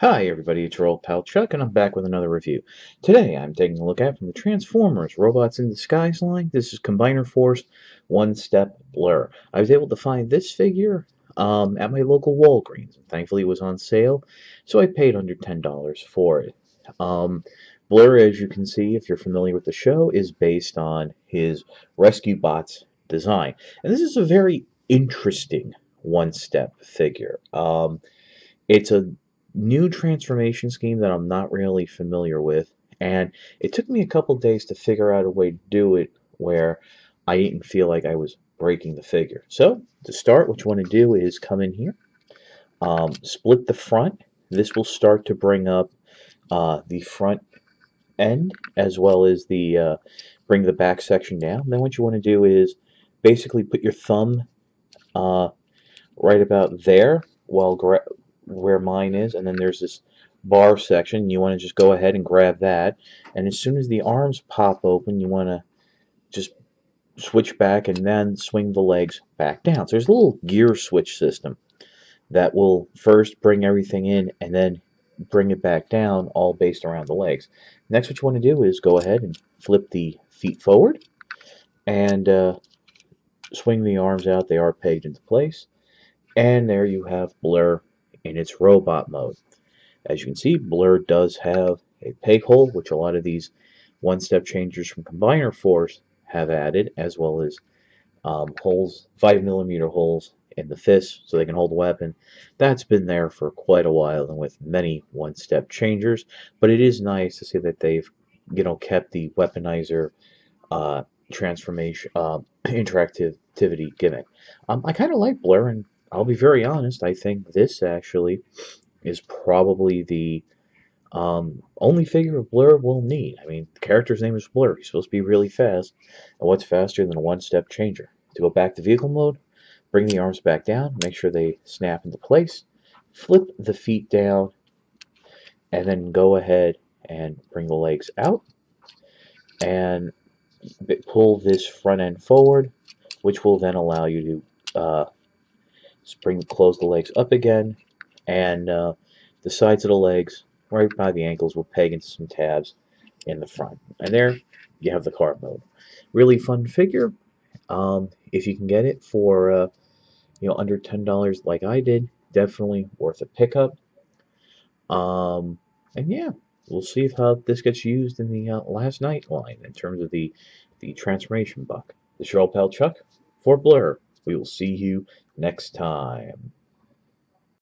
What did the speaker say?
Hi everybody, it's your old pal Chuck and I'm back with another review. Today I'm taking a look at from the Transformers Robots in Disguise line. This is Combiner Force One Step Blurr. I was able to find this figure um, at my local Walgreens. Thankfully it was on sale, so I paid under $10 for it. Um, Blurr, as you can see, if you're familiar with the show, is based on his Rescue Bots design. And this is a very interesting one-step figure. Um, it's a new transformation scheme that I'm not really familiar with, and it took me a couple days to figure out a way to do it where I didn't feel like I was breaking the figure. So, to start, what you want to do is come in here, um, split the front. This will start to bring up uh, the front end as well as the uh, bring the back section down. Then what you want to do is basically put your thumb uh, right about there while where mine is, and then there's this bar section. You want to just go ahead and grab that, and as soon as the arms pop open, you want to just switch back and then swing the legs back down. So there's a little gear switch system that will first bring everything in and then bring it back down, all based around the legs. Next, what you want to do is go ahead and flip the feet forward and uh, swing the arms out. They are pegged into place. And there you have Blurr in its robot mode. As you can see, Blurr does have a peg hole, which a lot of these one-step changers from Combiner Force have added, as well as um, holes, 5 millimeter holes in the fist so they can hold the weapon. That's been there for quite a while and with many one-step changers, but it is nice to see that they've you know kept the weaponizer uh, transformation uh, interactivity gimmick. Um, I kind of like Blurr and I'll be very honest, I think this actually is probably the um, only figure of Blurr we'll need. I mean, the character's name is Blurr. He's supposed to be really fast. And what's faster than a one-step changer? To go back to vehicle mode, bring the arms back down, make sure they snap into place, flip the feet down, and then go ahead and bring the legs out and pull this front end forward, which will then allow you to uh, Spring, close the legs up again, and uh, the sides of the legs, right by the ankles, will peg into some tabs in the front. And there you have the carb mode. Really fun figure. Um, if you can get it for uh, you know under ten dollars, like I did, definitely worth a pickup. Um, and yeah, we'll see how this gets used in the uh, Last Knight line in terms of the the transformation buck. The your pal Chuck for Blurr. We will see you next time.